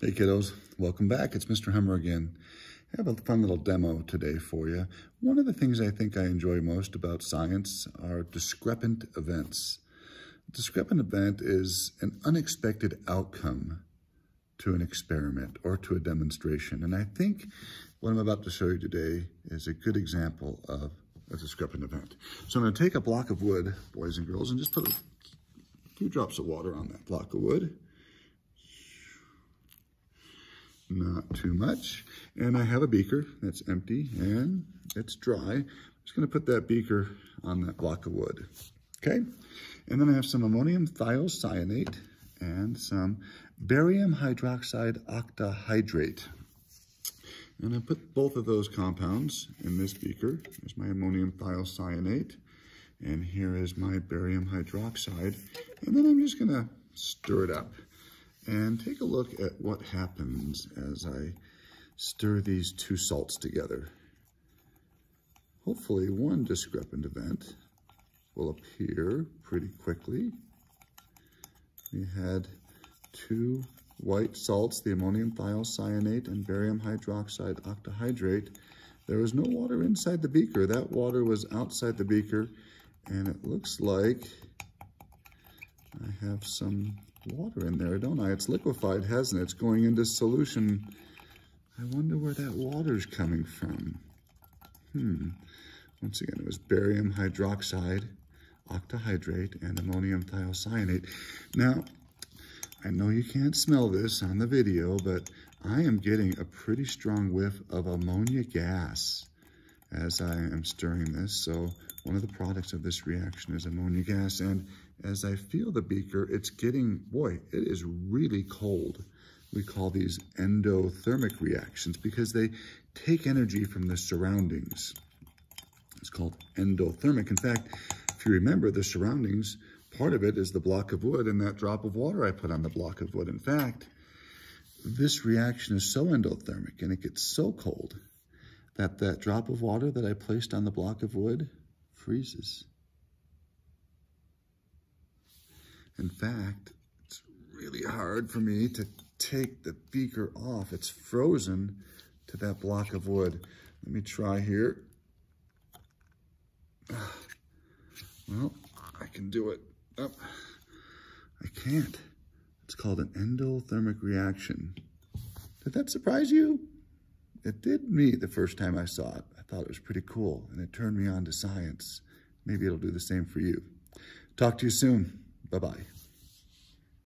Hey kiddos, welcome back. It's Mr. Hummer again. I have a fun little demo today for you. One of the things I think I enjoy most about science are discrepant events. A discrepant event is an unexpected outcome to an experiment or to a demonstration. And I think what I'm about to show you today is a good example of a discrepant event. So I'm going to take a block of wood, boys and girls, and just put a few drops of water on that block of wood not too much. And I have a beaker that's empty and it's dry. I'm just gonna put that beaker on that block of wood, okay? And then I have some ammonium thiocyanate and some barium hydroxide octahydrate. And I put both of those compounds in this beaker. There's my ammonium thiocyanate, and here is my barium hydroxide. And then I'm just gonna stir it up and take a look at what happens as I stir these two salts together. Hopefully one discrepant event will appear pretty quickly. We had two white salts, the ammonium thiocyanate and barium hydroxide octahydrate. There was no water inside the beaker. That water was outside the beaker, and it looks like I have some water in there, don't I? It's liquefied, hasn't it? It's going into solution. I wonder where that water's coming from. Hmm. Once again, it was barium hydroxide, octahydrate, and ammonium thiocyanate. Now, I know you can't smell this on the video, but I am getting a pretty strong whiff of ammonia gas as I am stirring this. So one of the products of this reaction is ammonia gas. And as I feel the beaker, it's getting, boy, it is really cold. We call these endothermic reactions because they take energy from the surroundings. It's called endothermic. In fact, if you remember the surroundings, part of it is the block of wood and that drop of water I put on the block of wood. In fact, this reaction is so endothermic and it gets so cold that that drop of water that I placed on the block of wood freezes. In fact, it's really hard for me to take the beaker off. It's frozen to that block of wood. Let me try here. Well, I can do it. Oh, I can't. It's called an endothermic reaction. Did that surprise you? It did me the first time I saw it. I thought it was pretty cool, and it turned me on to science. Maybe it'll do the same for you. Talk to you soon. Bye-bye.